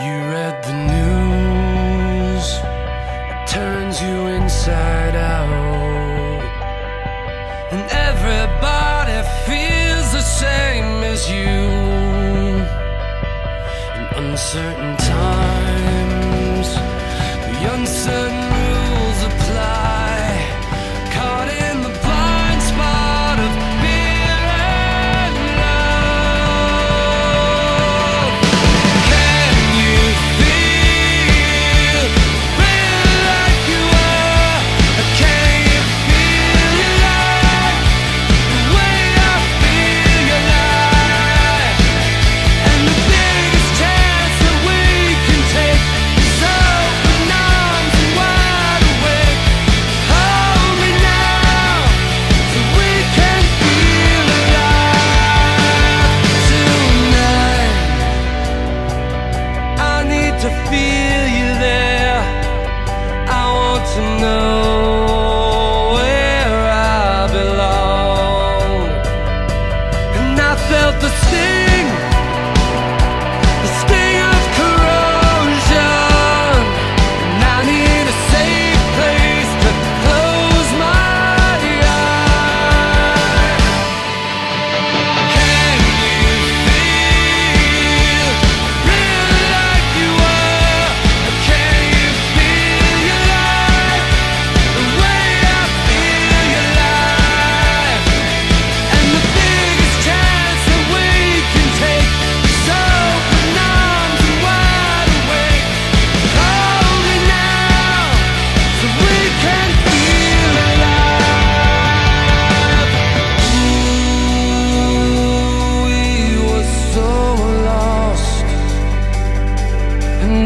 You read the news, it turns you inside out. And everybody feels the same as you. In uncertain times, the uncertain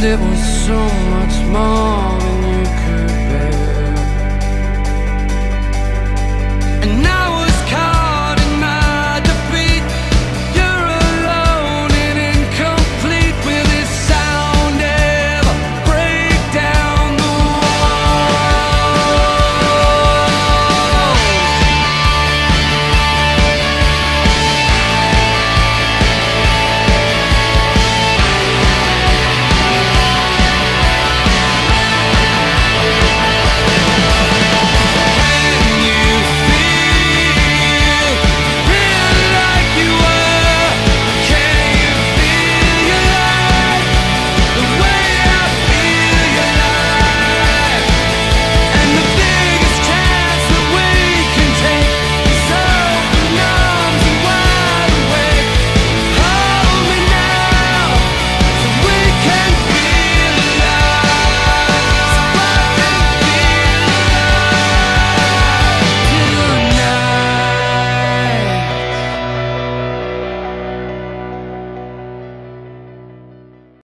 it was so much more.